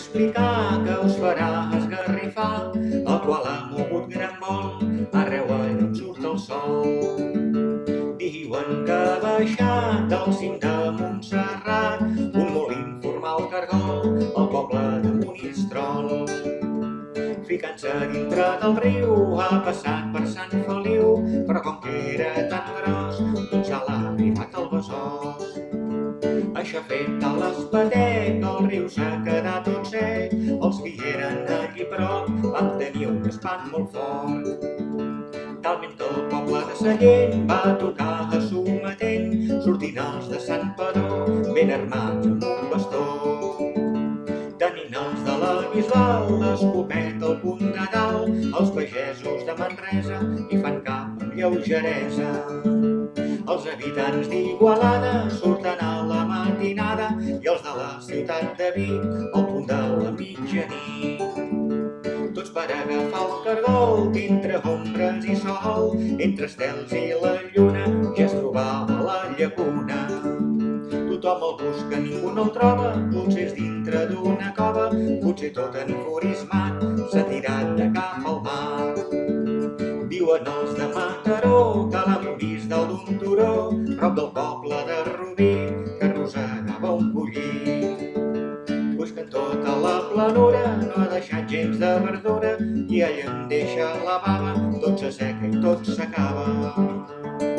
explicar que us farà esgarrifar, el qual ha mogut gran vol arreu allà on surt el sol. Diuen que ha baixat del cim de Montserrat un molt informal cargol al poble de Monistrol. Ficant-se dintre del riu ha passat per Sant Feliu, però com que era tan gros, doncs ja l'ha arribat al besòs. Això ha fet a l'espatet, el riu s'ha quedat tot sec, els que hi eren allí prop van tenir un espant molt fort. Talment el poble de Sallent va tocar a sometent, sortint els de Sant Padró, ben armats amb un bastó. Tenint els de la Bisbal, l'escopet al punt de dalt, els pagesos de Manresa hi fan cap amb lleugeresa. Els habitants d'Igualada surten a la matinada i els de la ciutat de Vic al punt de la mitjanit. Tots per agafar el cargol dintre ombres i sol, entre estels i la lluna ja es trobava la llacuna. Tothom el busca, ningú no el troba, potser és dintre d'una cova, potser tot enfurismat s'ha tirat de cap al mar. De Rubí, que arrossegava un pollí. Busquen tota la planura, no ha deixat gens de verdura, i allà on deixa la bava, tot s'asseca i tot s'acaba.